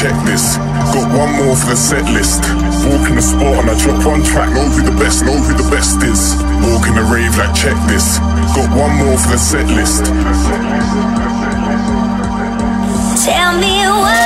check this. Got one more for the set list. Walking the spot and I drop one track. Know who the best, know who the best is. Walking the rave like check this. Got one more for the set list. Tell me what's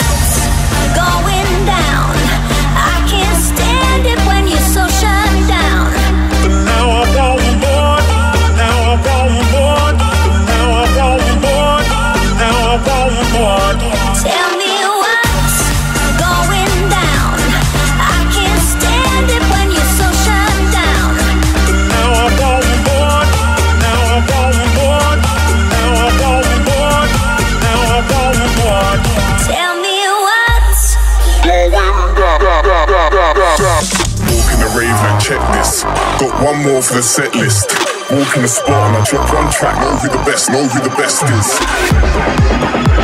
Got one more for the set list. Walking the spot and I drop one track. Know who the best, know who the best is.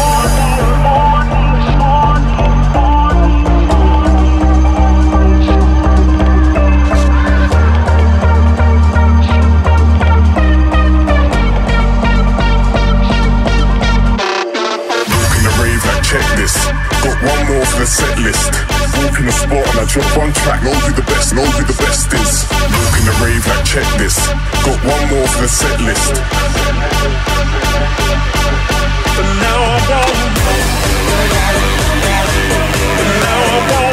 a set list. Walk in the spot and I drop one track. Know who the best, know who the best is. Walk in the rave like check this. Got one more for the set list. But now I won't. But now I won't.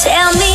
Tell me